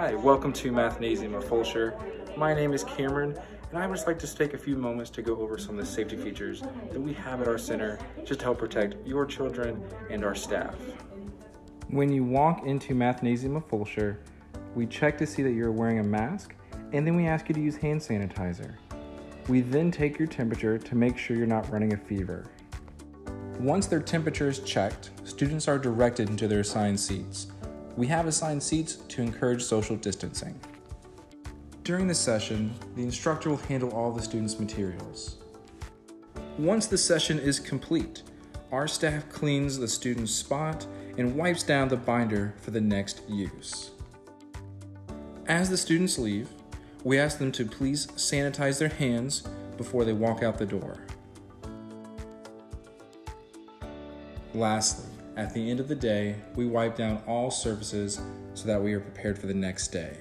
Hi, welcome to Mathnasium of Fulshear. My name is Cameron, and I would just like to take a few moments to go over some of the safety features that we have at our center just to help protect your children and our staff. When you walk into Mathnasium of Fulshear, we check to see that you're wearing a mask, and then we ask you to use hand sanitizer. We then take your temperature to make sure you're not running a fever. Once their temperature is checked, students are directed into their assigned seats. We have assigned seats to encourage social distancing. During the session, the instructor will handle all the students' materials. Once the session is complete, our staff cleans the student's spot and wipes down the binder for the next use. As the students leave, we ask them to please sanitize their hands before they walk out the door. Lastly, at the end of the day, we wipe down all surfaces so that we are prepared for the next day.